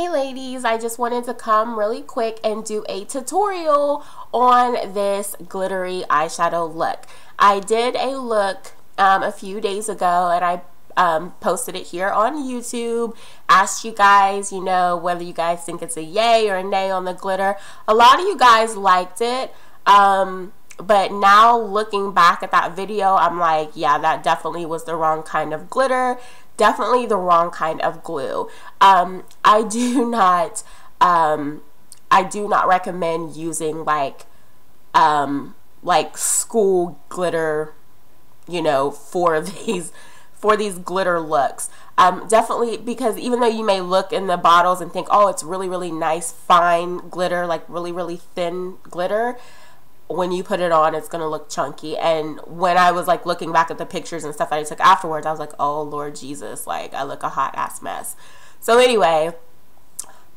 Hey ladies, I just wanted to come really quick and do a tutorial on this glittery eyeshadow look. I did a look um, a few days ago and I um, posted it here on YouTube, asked you guys, you know, whether you guys think it's a yay or a nay on the glitter. A lot of you guys liked it. Um, but now looking back at that video, I'm like, yeah, that definitely was the wrong kind of glitter definitely the wrong kind of glue. Um, I do not, um, I do not recommend using like, um, like school glitter, you know, for these, for these glitter looks. Um, definitely because even though you may look in the bottles and think, oh, it's really, really nice, fine glitter, like really, really thin glitter, when you put it on, it's going to look chunky. And when I was like looking back at the pictures and stuff that I took afterwards, I was like, oh, Lord Jesus, like I look a hot ass mess. So, anyway,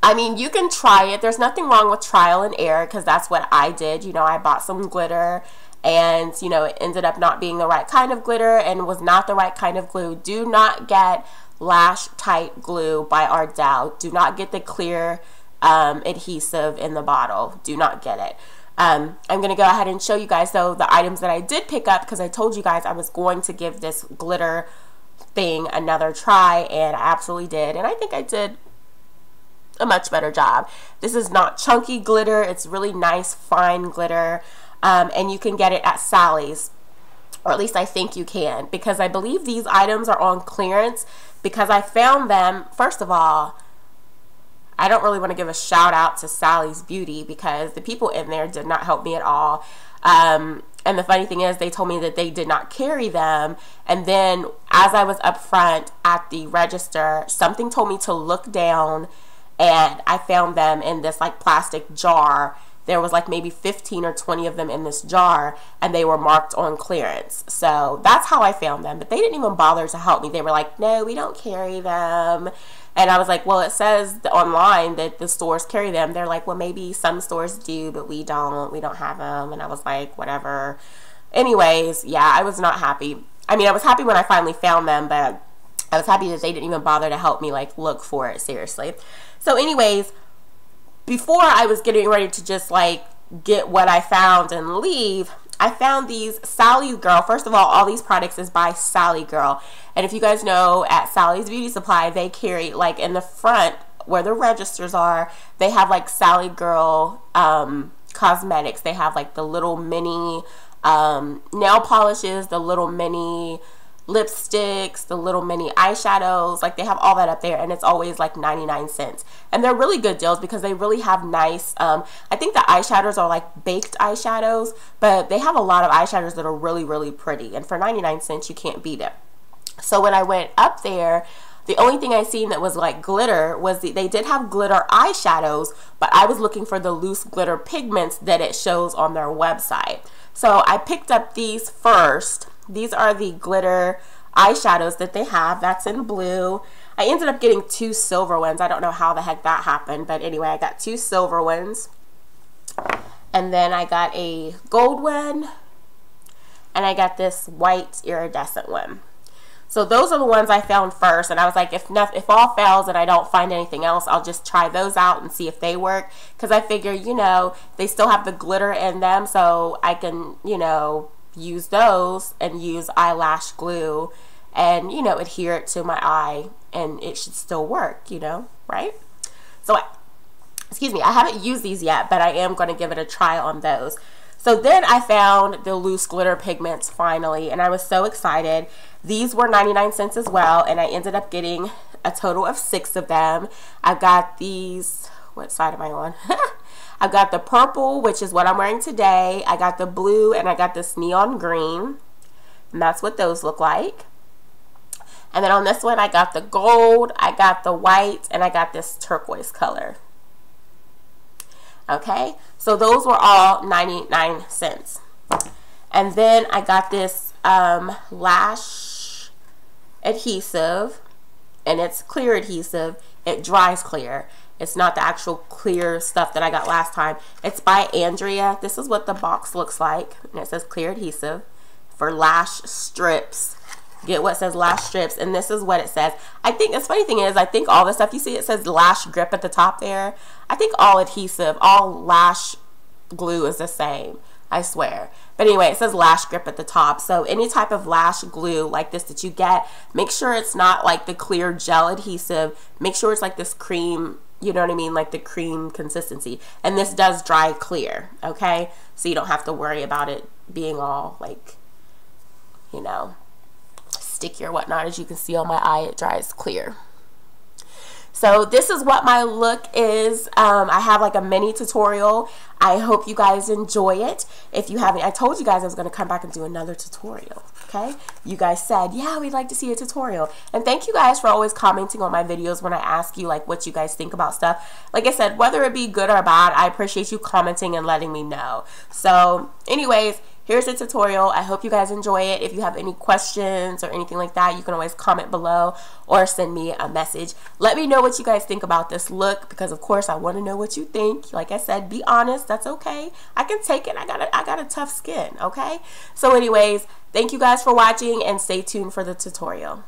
I mean, you can try it. There's nothing wrong with trial and error because that's what I did. You know, I bought some glitter and, you know, it ended up not being the right kind of glitter and was not the right kind of glue. Do not get Lash Tight glue by Ardell. Do not get the clear um, adhesive in the bottle. Do not get it. Um, I'm going to go ahead and show you guys, though, the items that I did pick up because I told you guys I was going to give this glitter thing another try, and I absolutely did. And I think I did a much better job. This is not chunky glitter. It's really nice, fine glitter. Um, and you can get it at Sally's. Or at least I think you can. Because I believe these items are on clearance. Because I found them, first of all, I don't really want to give a shout out to Sally's Beauty because the people in there did not help me at all. Um, and the funny thing is, they told me that they did not carry them. And then, as I was up front at the register, something told me to look down, and I found them in this like plastic jar. There was like maybe 15 or 20 of them in this jar, and they were marked on clearance. So that's how I found them. But they didn't even bother to help me. They were like, no, we don't carry them. And I was like, well, it says online that the stores carry them. They're like, well, maybe some stores do, but we don't. We don't have them. And I was like, whatever. Anyways, yeah, I was not happy. I mean, I was happy when I finally found them, but I was happy that they didn't even bother to help me like look for it seriously. So, anyways, before I was getting ready to just like get what I found and leave, I found these Sally Girl. First of all, all these products is by Sally Girl. And if you guys know, at Sally's Beauty Supply, they carry, like, in the front where the registers are, they have, like, Sally Girl um, cosmetics. They have, like, the little mini um, nail polishes, the little mini lipsticks, the little mini eyeshadows, like they have all that up there and it's always like 99 cents. And they're really good deals because they really have nice, um, I think the eyeshadows are like baked eyeshadows, but they have a lot of eyeshadows that are really, really pretty. And for 99 cents, you can't beat it. So when I went up there, the only thing I seen that was like glitter was the, they did have glitter eyeshadows, but I was looking for the loose glitter pigments that it shows on their website. So I picked up these first these are the glitter eyeshadows that they have. That's in blue. I ended up getting two silver ones. I don't know how the heck that happened, but anyway, I got two silver ones. And then I got a gold one. And I got this white iridescent one. So those are the ones I found first, and I was like, if nothing, if all fails and I don't find anything else, I'll just try those out and see if they work. Because I figure, you know, they still have the glitter in them, so I can, you know, use those and use eyelash glue and, you know, adhere it to my eye and it should still work, you know, right? So, I, excuse me, I haven't used these yet, but I am going to give it a try on those. So then I found the loose glitter pigments finally, and I was so excited. These were 99 cents as well, and I ended up getting a total of six of them. I've got these, what side am I on? I got the purple, which is what I'm wearing today. I got the blue and I got this neon green. And that's what those look like. And then on this one, I got the gold, I got the white, and I got this turquoise color. Okay, so those were all 99 cents. And then I got this um, lash adhesive, and it's clear adhesive. It dries clear. It's not the actual clear stuff that I got last time. It's by Andrea. This is what the box looks like. And it says clear adhesive for lash strips. get what says lash strips and this is what it says i think the funny thing is i think all the stuff you see it says lash grip at the top there i think all adhesive all lash glue is the same i swear but anyway it says lash grip at the top so any type of lash glue like this that you get make sure it's not like the clear gel adhesive make sure it's like this cream you know what I mean, like the cream consistency. And this does dry clear, okay? So you don't have to worry about it being all like, you know, sticky or whatnot. As you can see on my eye, it dries clear. So this is what my look is. Um, I have like a mini tutorial. I hope you guys enjoy it. If you haven't, I told you guys I was going to come back and do another tutorial. Okay. You guys said, yeah, we'd like to see a tutorial. And thank you guys for always commenting on my videos when I ask you like what you guys think about stuff. Like I said, whether it be good or bad, I appreciate you commenting and letting me know. So anyways, here's the tutorial. I hope you guys enjoy it. If you have any questions or anything like that, you can always comment below or send me a message. Let me know what you guys think about this look because of course I want to know what you think. Like I said, be honest. That's okay. I can take it. I got a, I got a tough skin, okay? So anyways, thank you guys for watching and stay tuned for the tutorial.